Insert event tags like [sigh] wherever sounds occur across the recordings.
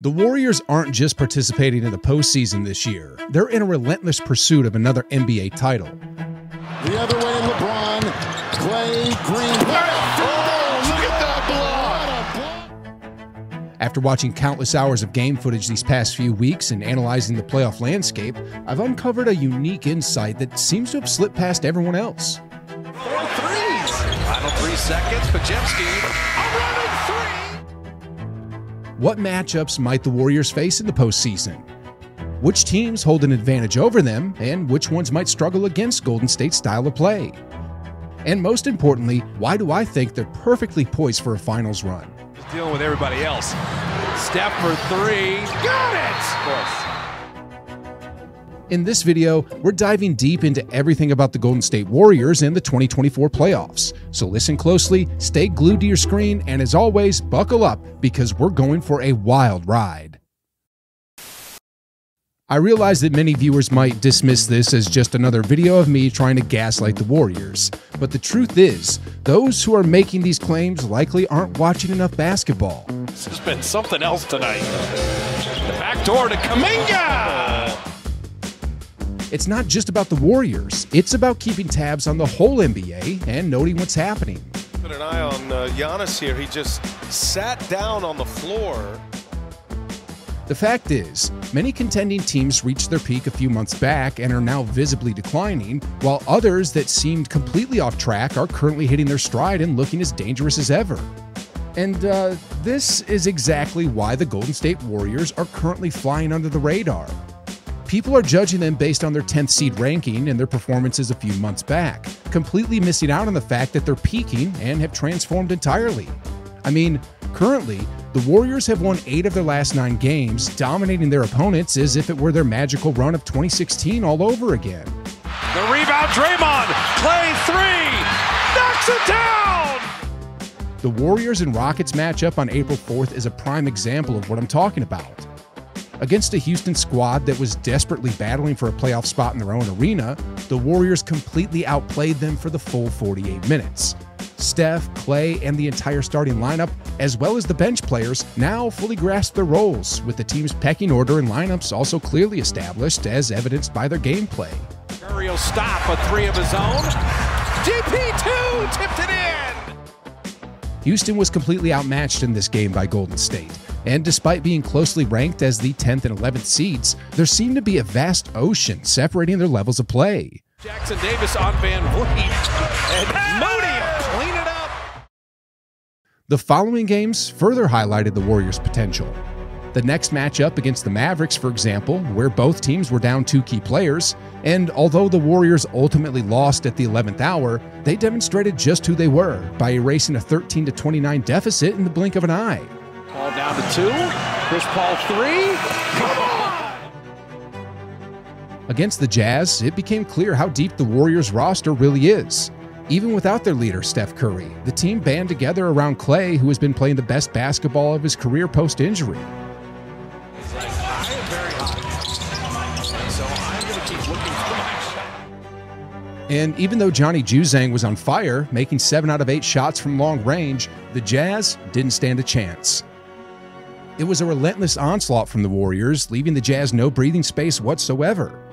The Warriors aren't just participating in the postseason this year, they're in a relentless pursuit of another NBA title. The other way, LeBron, Klay, Green. Oh, look at that block! After watching countless hours of game footage these past few weeks and analyzing the playoff landscape, I've uncovered a unique insight that seems to have slipped past everyone else. Four threes. Final three seconds. Podziemski, a running three. What matchups might the Warriors face in the postseason? Which teams hold an advantage over them, and which ones might struggle against Golden State's style of play? And most importantly, why do I think they're perfectly poised for a finals run? Dealing with everybody else. Step for three. Got it! In this video, we're diving deep into everything about the Golden State Warriors and the 2024 playoffs. So listen closely, stay glued to your screen, and as always, buckle up because we're going for a wild ride. I realize that many viewers might dismiss this as just another video of me trying to gaslight the Warriors, but the truth is, those who are making these claims likely aren't watching enough basketball. This has been something else tonight. The back door to Kuminga. It's not just about the Warriors, it's about keeping tabs on the whole NBA and noting what's happening. Put an eye on uh, Giannis here. He just sat down on the floor. The fact is, many contending teams reached their peak a few months back and are now visibly declining, while others that seemed completely off track are currently hitting their stride and looking as dangerous as ever. And uh, this is exactly why the Golden State Warriors are currently flying under the radar. People are judging them based on their 10th seed ranking and their performances a few months back, completely missing out on the fact that they're peaking and have transformed entirely. I mean, currently, the Warriors have won eight of their last nine games, dominating their opponents as if it were their magical run of 2016 all over again. The rebound, Draymond. Play three. Knocks it down. The Warriors and Rockets matchup on April 4th is a prime example of what I'm talking about. Against a Houston squad that was desperately battling for a playoff spot in their own arena, the Warriors completely outplayed them for the full 48 minutes. Steph, Klay, and the entire starting lineup, as well as the bench players, now fully grasp their roles, with the team's pecking order and lineups also clearly established, as evidenced by their gameplay. Curry will stop a three of his own. GP2 tipped it in. Houston was completely outmatched in this game by Golden State. And despite being closely ranked as the 10th and 11th seeds, there seemed to be a vast ocean separating their levels of play. Jackson Davis on Van Vliet. And Moody clean it up. The following games further highlighted the Warriors' potential. The next matchup against the Mavericks, for example, where both teams were down two key players, and although the Warriors ultimately lost at the 11th hour, they demonstrated just who they were by erasing a 13 29 deficit in the blink of an eye. Paul down to two. Chris Paul three. Come on. Against the Jazz, it became clear how deep the Warriors roster really is. Even without their leader, Steph Curry, the team band together around Klay, who has been playing the best basketball of his career post injury. And even though Johnny Juzang was on fire, making 7 out of 8 shots from long range, the Jazz didn't stand a chance. It was a relentless onslaught from the Warriors, leaving the Jazz no breathing space whatsoever.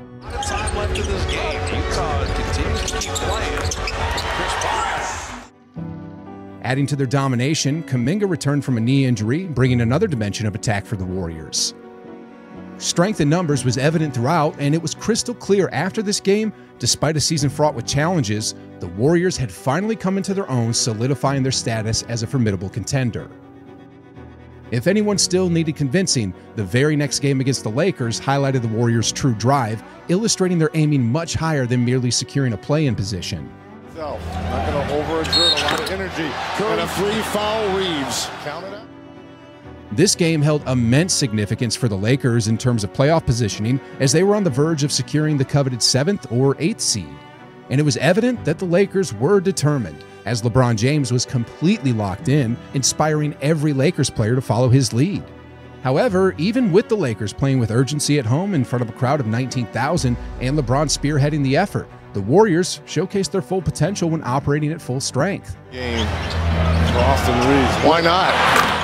Adding to their domination, Kuminga returned from a knee injury, bringing another dimension of attack for the Warriors. Strength in numbers was evident throughout, and it was crystal clear after this game, despite a season fraught with challenges, the Warriors had finally come into their own, solidifying their status as a formidable contender. If anyone still needed convincing, the very next game against the Lakers highlighted the Warriors' true drive, illustrating they're aiming much higher than merely securing a play in position. Self. Not going to overexert a lot of energy. And a free foul, Reaves. Count it out. This game held immense significance for the Lakers in terms of playoff positioning, as they were on the verge of securing the coveted seventh or eighth seed. And it was evident that the Lakers were determined, as LeBron James was completely locked in, inspiring every Lakers player to follow his lead. However, even with the Lakers playing with urgency at home in front of a crowd of 19,000 and LeBron spearheading the effort, the Warriors showcased their full potential when operating at full strength. Game for Austin Reaves. Why not?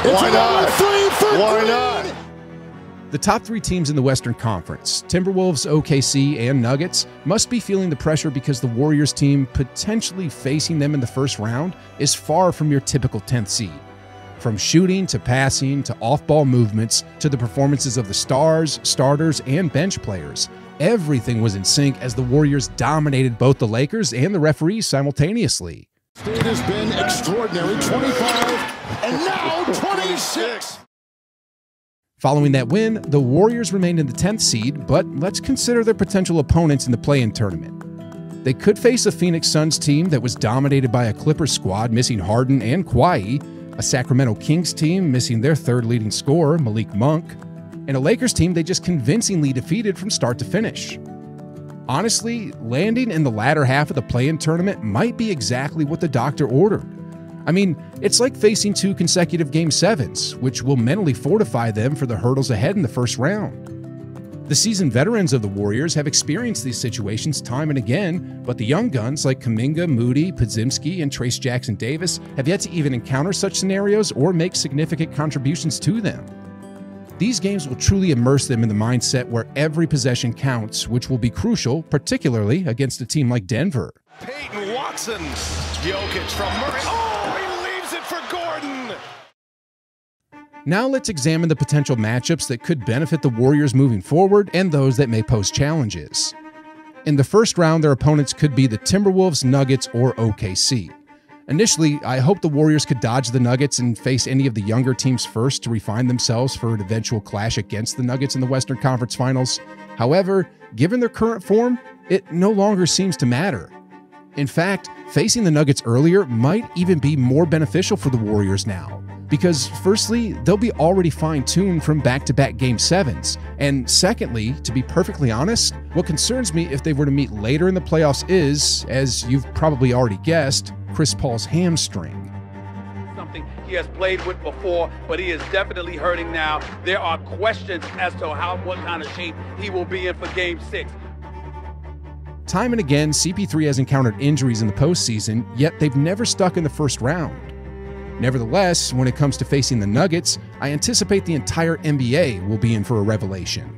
It's Why another not? Three for Why Green. not? The top three teams in the Western Conference, Timberwolves, OKC, and Nuggets, must be feeling the pressure because the Warriors team potentially facing them in the first round is far from your typical 10th seed. From shooting to passing to off ball movements to the performances of the stars, starters, and bench players, everything was in sync as the Warriors dominated both the Lakers and the referees simultaneously. It has been extraordinary 25 and now 26. Following that win, the Warriors remained in the 10th seed, but let's consider their potential opponents in the play in tournament. They could face a Phoenix Suns team that was dominated by a Clippers squad missing Harden and Kawhi, a Sacramento Kings team missing their third leading scorer, Malik Monk, and a Lakers team they just convincingly defeated from start to finish. Honestly, landing in the latter half of the play in tournament might be exactly what the doctor ordered. I mean, it's like facing two consecutive Game 7s, which will mentally fortify them for the hurdles ahead in the first round. The seasoned veterans of the Warriors have experienced these situations time and again, but the young guns like Kuminga, Moody, Podziemski, and Trayce Jackson Davis have yet to even encounter such scenarios or make significant contributions to them. These games will truly immerse them in the mindset where every possession counts, which will be crucial, particularly against a team like Denver. Peyton Watson, Jokic from Murray. Oh, it for Gordon. Now let's examine the potential matchups that could benefit the Warriors moving forward and those that may pose challenges. In the first round, their opponents could be the Timberwolves, Nuggets, or OKC. Initially, I hoped the Warriors could dodge the Nuggets and face any of the younger teams first to refine themselves for an eventual clash against the Nuggets in the Western Conference Finals. However, given their current form, it no longer seems to matter. In fact, facing the Nuggets earlier might even be more beneficial for the Warriors now. Because, firstly, they'll be already fine tuned from back to back game sevens. And secondly, to be perfectly honest, what concerns me if they were to meet later in the playoffs is, as you've probably already guessed, Chris Paul's hamstring. Something he has played with before, but he is definitely hurting now. There are questions as to how what kind of shape he will be in for game six. Time and again, CP3 has encountered injuries in the postseason, yet they've never stuck in the first round. Nevertheless, when it comes to facing the Nuggets, I anticipate the entire NBA will be in for a revelation.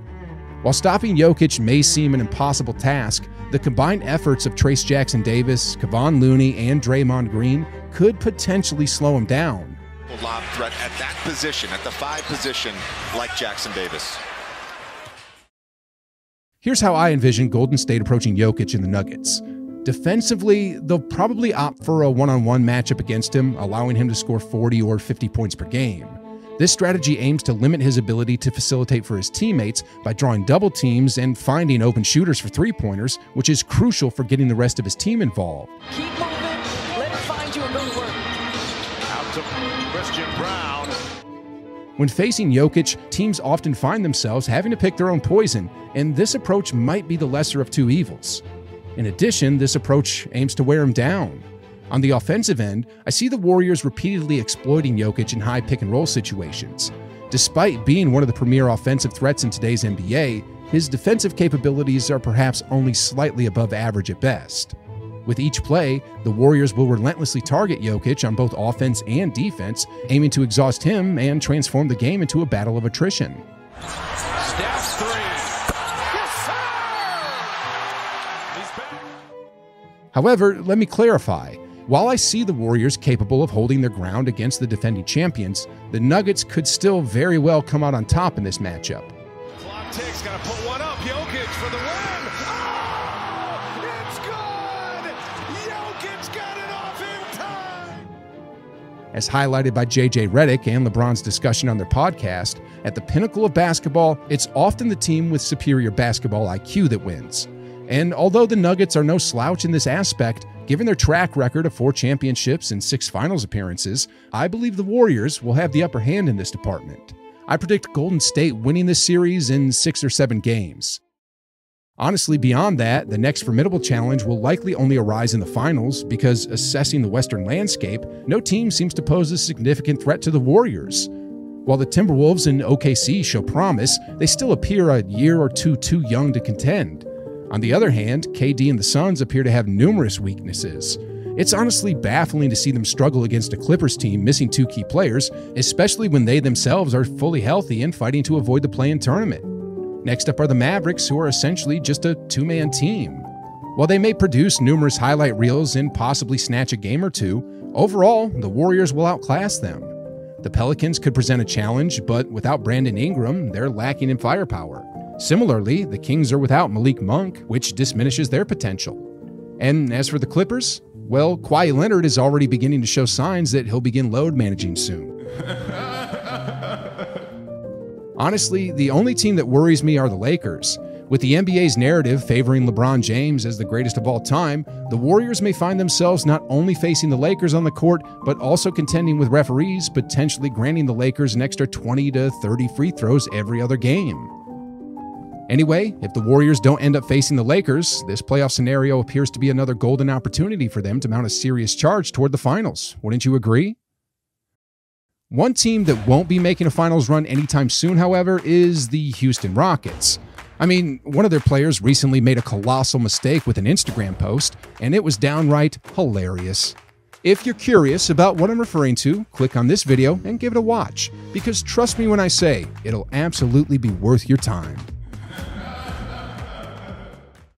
While stopping Jokic may seem an impossible task, the combined efforts of Trayce Jackson Davis, Kevon Looney, and Draymond Green could potentially slow him down. Lob threat at that position, at the five position, like Jackson Davis. Here's how I envision Golden State approaching Jokic and the Nuggets. Defensively, they'll probably opt for a one on one matchup against him, allowing him to score 40 or 50 points per game. This strategy aims to limit his ability to facilitate for his teammates by drawing double teams and finding open shooters for three pointers, which is crucial for getting the rest of his team involved. Keep moving. Let it find you and go to work. Out to Christian Braun. When facing Jokic, teams often find themselves having to pick their own poison, and this approach might be the lesser of two evils. In addition, this approach aims to wear him down. On the offensive end, I see the Warriors repeatedly exploiting Jokic in high pick and roll situations. Despite being one of the premier offensive threats in today's NBA, his defensive capabilities are perhaps only slightly above average at best. With each play, the Warriors will relentlessly target Jokic on both offense and defense, aiming to exhaust him and transform the game into a battle of attrition. Three. Yes, sir! He's back. However, let me clarify. While I see the Warriors capable of holding their ground against the defending champions, the Nuggets could still very well come out on top in this matchup. Clock ticks, got to put one up. Jokic for the win. As highlighted by JJ Redick and LeBron's discussion on their podcast, at the pinnacle of basketball, it's often the team with superior basketball IQ that wins. And although the Nuggets are no slouch in this aspect, given their track record of four championships and six finals appearances, I believe the Warriors will have the upper hand in this department. I predict Golden State winning this series in six or seven games. Honestly, beyond that, the next formidable challenge will likely only arise in the finals because, assessing the Western landscape, no team seems to pose a significant threat to the Warriors. While the Timberwolves and OKC show promise, they still appear a year or two too young to contend. On the other hand, KD and the Suns appear to have numerous weaknesses. It's honestly baffling to see them struggle against a Clippers team missing two key players, especially when they themselves are fully healthy and fighting to avoid the play in tournament. Next up are the Mavericks, who are essentially just a two man team. While they may produce numerous highlight reels and possibly snatch a game or two, overall, the Warriors will outclass them. The Pelicans could present a challenge, but without Brandon Ingram, they're lacking in firepower. Similarly, the Kings are without Malik Monk, which diminishes their potential. And as for the Clippers, well, Kawhi Leonard is already beginning to show signs that he'll begin load managing soon. [laughs] Honestly, the only team that worries me are the Lakers. With the NBA's narrative favoring LeBron James as the greatest of all time, the Warriors may find themselves not only facing the Lakers on the court, but also contending with referees, potentially granting the Lakers an extra 20 to 30 free throws every other game. Anyway, if the Warriors don't end up facing the Lakers, this playoff scenario appears to be another golden opportunity for them to mount a serious charge toward the finals. Wouldn't you agree? One team that won't be making a finals run anytime soon, however, is the Houston Rockets. I mean, one of their players recently made a colossal mistake with an Instagram post, and it was downright hilarious. If you're curious about what I'm referring to, click on this video and give it a watch, because trust me when I say, it'll absolutely be worth your time.